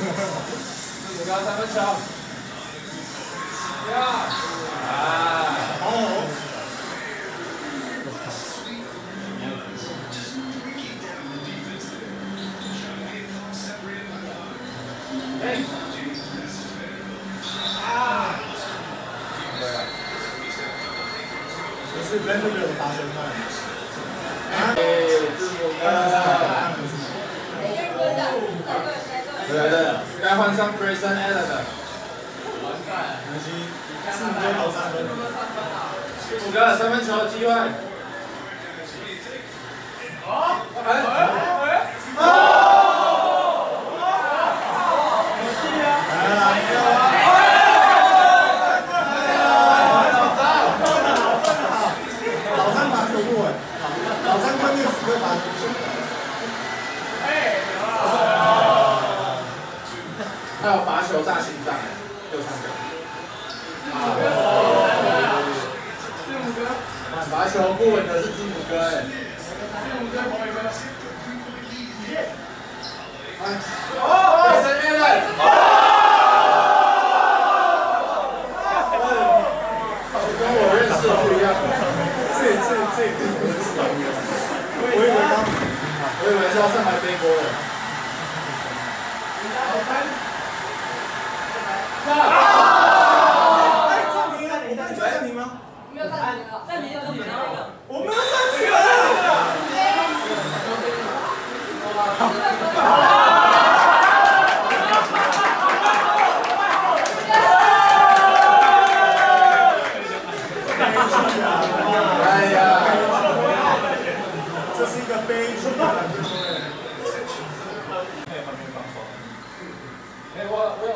个三分球。呀！啊！哦。哎！啊！这是 Vanderbilt 的发生吗？哎，字母哥。对对，该换上 Grayson Allen 的。可惜，字母哥投三分。字母哥三分球机会。好，哎，哎。还有罚球炸心脏，右上角。字母哥，罚球不稳的是字母哥哎。字母哥，旁边哥。哦，跟我认识的不一样。这这这跟我认识的不一样。我以为，我以为是要上台背锅的。啊！哎，暂停了，你在暂停吗？没有暂停了，暂停就暂停了。我没有暂停了。哎呀，这是一个悲剧。哎，我我有。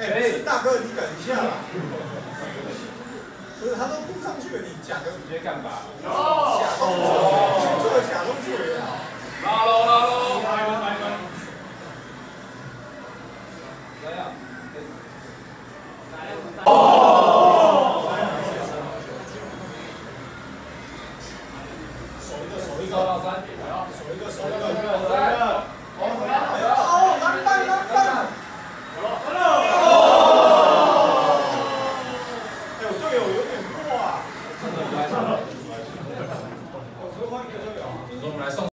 哎，大哥，你等一下啦。不是，他都扑上去了，你假的直接干吧。哦。假动作，先做个假动作也好。拉喽拉喽，来吧来吧。来呀！哦！手一个，手一个，到三，守一个，手一个，